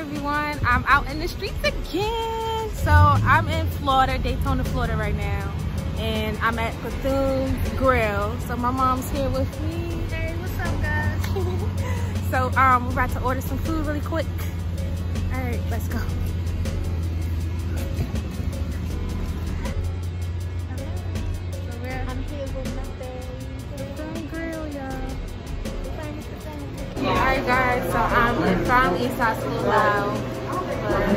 everyone. I'm out in the streets again. So i'm in florida daytona florida right now. And i'm at Bethune grill. So my mom's here with me. Hey what's up guys? So um we're about to order some food really quick. All right let's go. Alright guys, so I'm um, finally inside School now. But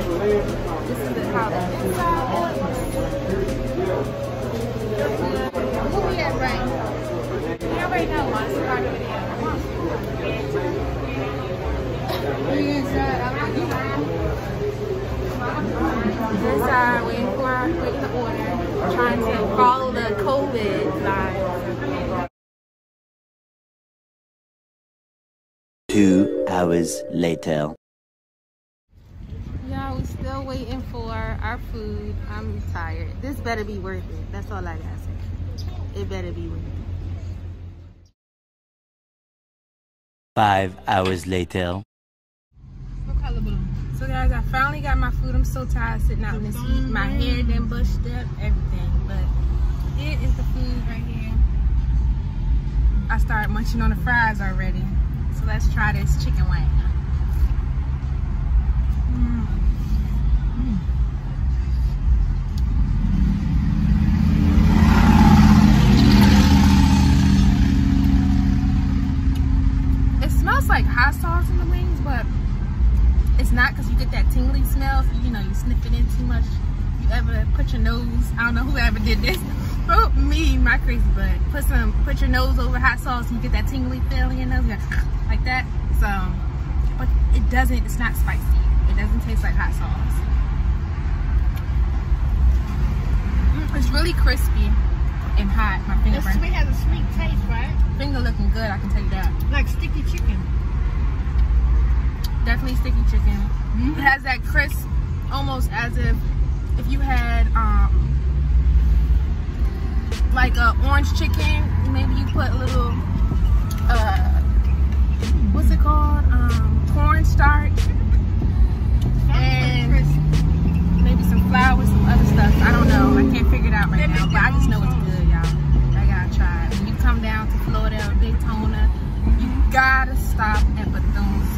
this is the, how the inside Who we at right? You already know why it's part of Inside, waiting for waiting to order, trying to follow the COVID line. Two hours later. Yeah, we still waiting for our food. I'm tired. This better be worth it. That's all I gotta say. It better be worth it. Five hours later. So guys, I finally got my food. I'm so tired sitting out in this heat. My hair then bushed up, everything. But it is the food right here. I started munching on the fries already. Let's try this chicken wing. Mm. It smells like hot sauce in the wings, but it's not because you get that tingly smell. If, you know, you sniff it in too much. You ever put your nose, I don't know who ever did this. But me, my crazy butt. Put some, put your nose over hot sauce and you get that tingly feeling in your nose. Like that. So, but it doesn't, it's not spicy. It doesn't taste like hot sauce. Mm, It's really crispy and hot. My finger, The sweet has a sweet taste, right? finger looking good, I can tell you that. Like sticky chicken. definitely sticky chicken. It has that crisp, almost as if if you had um like a orange chicken, maybe you put a little uh what's it called? Um cornstarch and maybe some flour, some other stuff. I don't know. I can't figure it out right now, but I just know it's good, y'all. I gotta try it. When you come down to Florida or Daytona, you gotta stop at Bethune